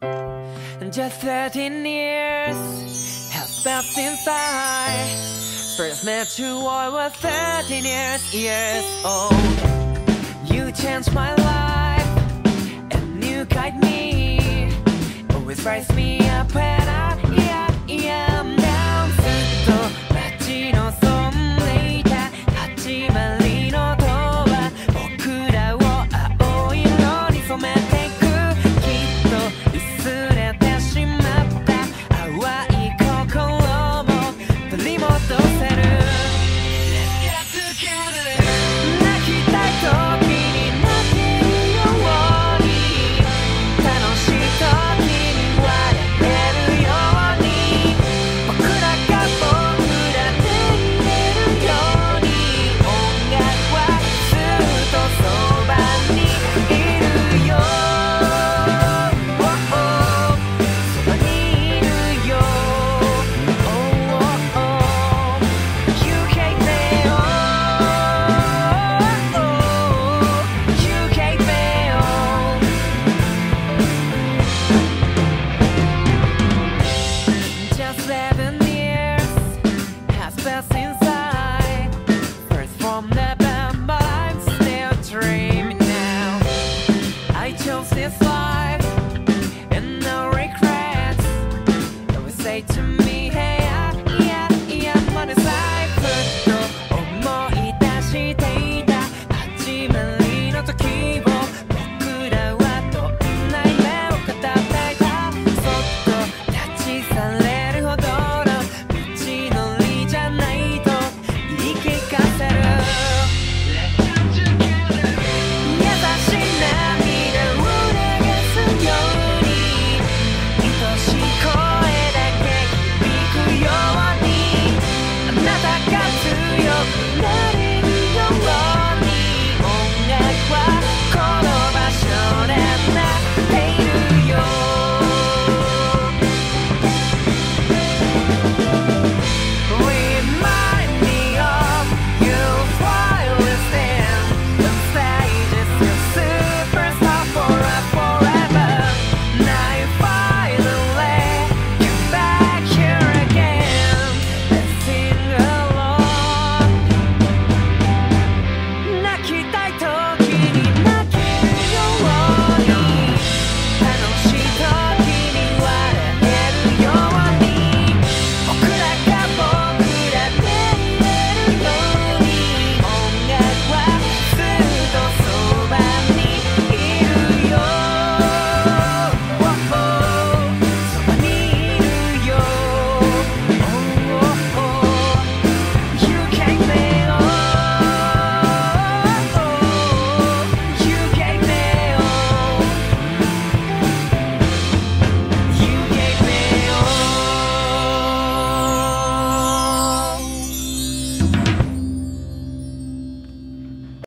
Just 13 years have passed since I first met you. I was 13 years, years old. You changed my life